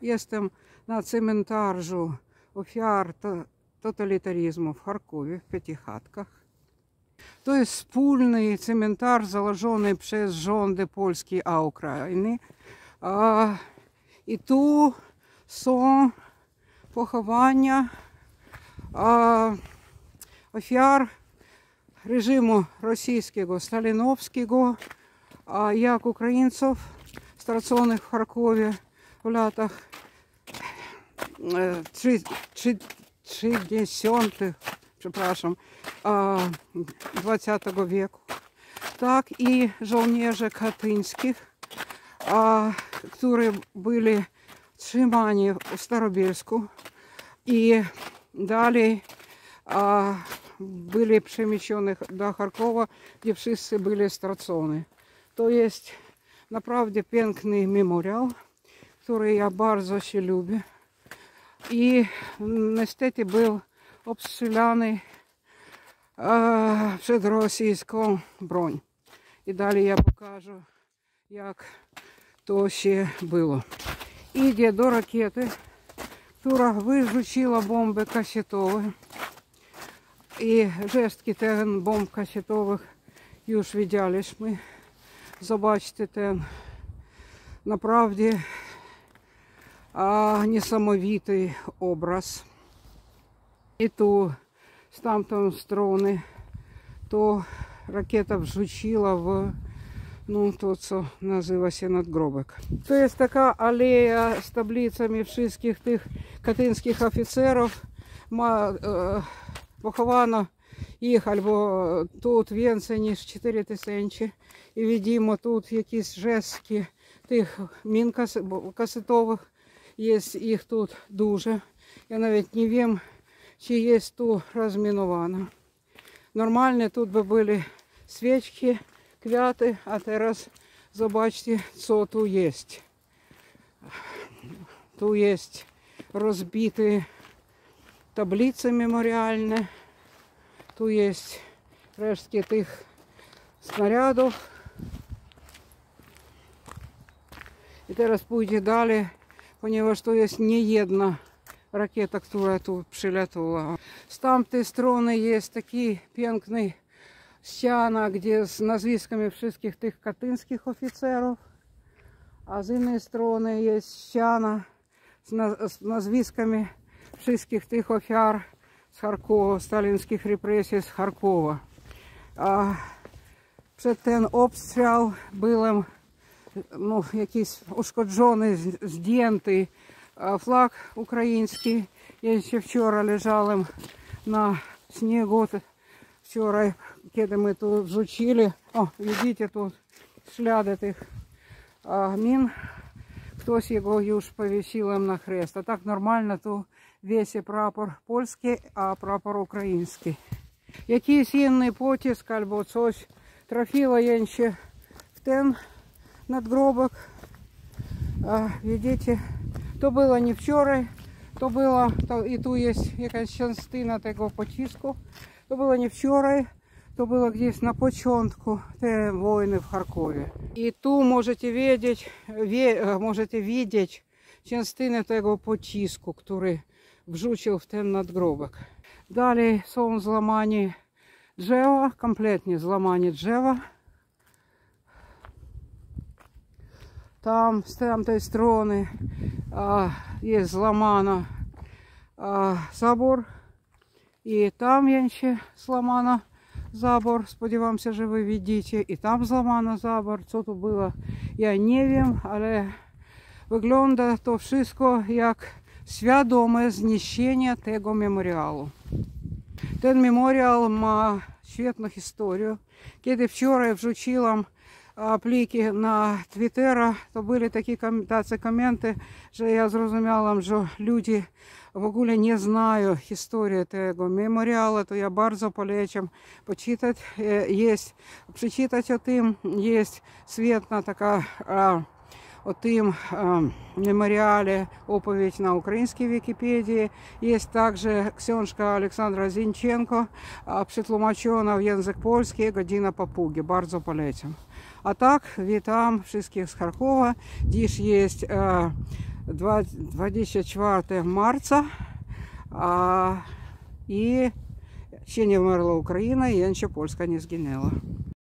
Jestem na Pięcichatkach. To jest wspólny cmentarz założony przez rządy Polski a Ukrainy. A, I tu są pochowania a, ofiar reżimu rosyjskiego, stalinowskiego, a jak Українців, страцоних в Харкові в лятах е, три- три- 30-х, przepraszam, а, 20 wieku, tak i żołnierzy katyńskich, a, którzy trzymani w Starobielsku i dalej a, byli przemieszczeni do Charkowa, gdzie wszyscy byli straceni. To jest naprawdę piękny memoriał, e, przed rosyjską broń. I dalej ja pokażу, jak to się było. Idzie do rakiety, która wyrzuciła bomby kasetowe. I resztki tych bomb kasetowych już widzieliśmy. Zobaczcie ten naprawdę а, z tamtą strony to rakieta wrzuciła w no to, co nazywa się nadgrobek. To jest taka aleja z tablicami wszystkich tych katyńskich oficerów. Ma, e, pochowano їх або тут więcej ніж 4 тисячі. І видимо, тут якісь жестки тих мін касетових. Є їх тут дуже. Я навіть не wiem, чи є тут розміновано. Нормально тут би були свічки, квяти, а зараз побачте, що тут є. Тут є розбиті таблиці меморіальні. Tu jest resztki tych snariadów. I teraz pójdzie dalej, ponieważ to jest nie jedna rakieta, która tu przyleciała. Z tamtej strony jest taki piękny ściana, gdzie z nazwiskami wszystkich tych katyńskich oficerów, a z innej strony jest ściana z, naz- z nazwiskami wszystkich tych ofiar z Харкова, сталінських репресій з Харкова. А przed ten обстріл був ну, якийсь ушкоджений, з- здєнтий флаг український. Я ще вчора лежала на снігу. Вчора, коли ми тут зучили, о, видите, тут шляди тих а, мін. Хтось його już повісив на хрест. А так нормально, то весь прапор польський, а прапор український. Якийсь інний потиск або щось трофіло я ще в ten надгробок. А, видите, то було не вчора, то було, то, і тут є якась частина того потиску. То було не вчора, то було десь на початку те війни в Харкові. І тут можете видеть, ве- можете видеть частини того потиску, який вжучив в ten надгробок. Далі są зламані drzewa, kompletnie złamanie drzewa. Tam z tamtej strony a, jest złamana a, zabor. І там є ще зламано забор. Сподіваємося, що ви бачите. І там зламано забор. Що тут було, я не wiem, але виглядає то wszystko як свідоме знищення того меморіалу. Ten memorial ma świetną historię. Kiedy wczoraj wrzuciłam a, pliki na Twittera, to były takie kom- tacy komenty, że ja zrozumiałam, że ludzie w ogóle nie znają historii tego memoriału, to ja bardzo polecam poczytać. E, Jest, przeczytać o тим е, меморіалі оповідь на українській Вікіпедії. Є також książka Олександра Зінченко, а, język polski Godzina Papugi. Bardzo polecam. A tak, witam wszystkich z Charkowa. Dziś jest e, dwa- 24 marca a, i ще не вмерла Україна, і ще Польська не згинула.